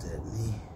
that knee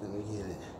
Let me get it.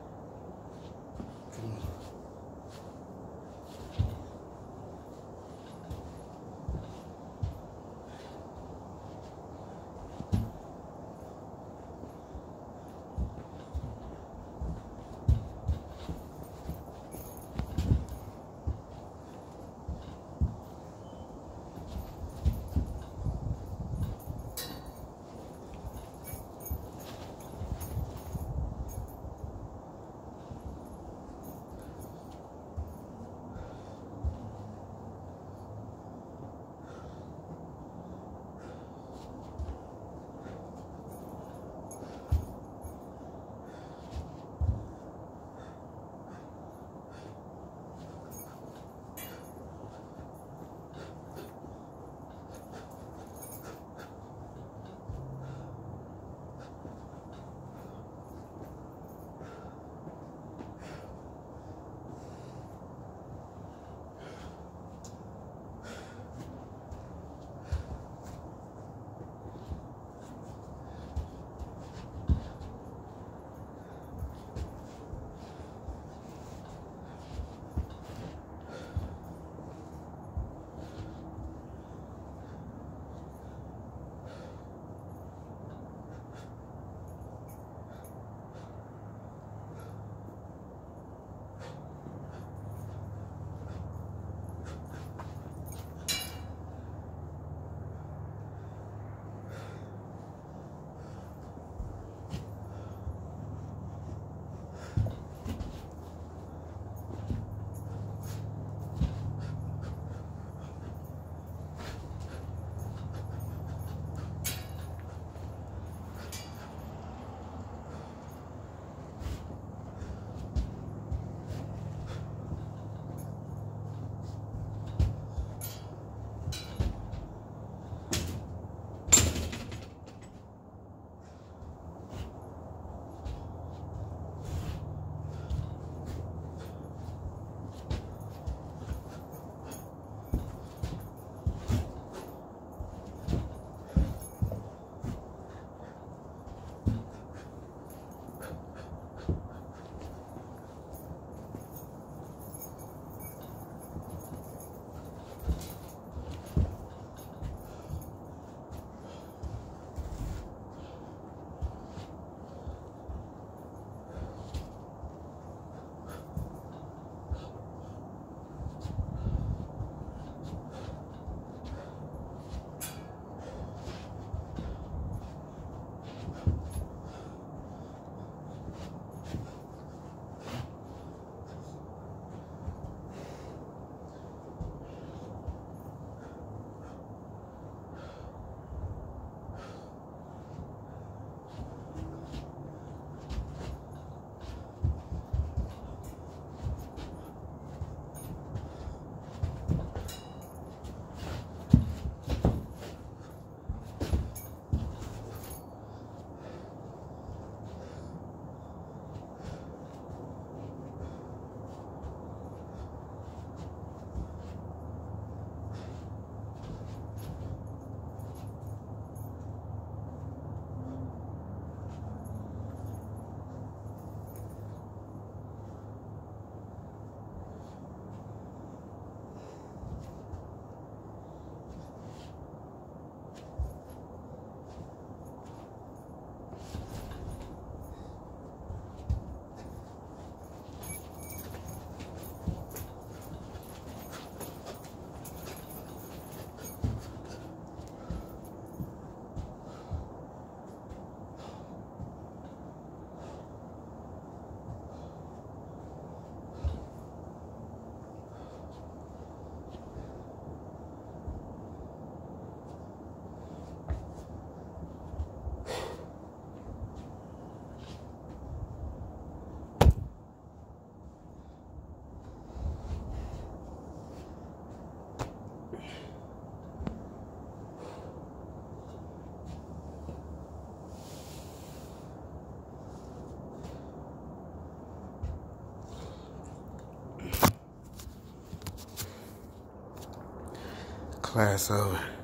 Passover.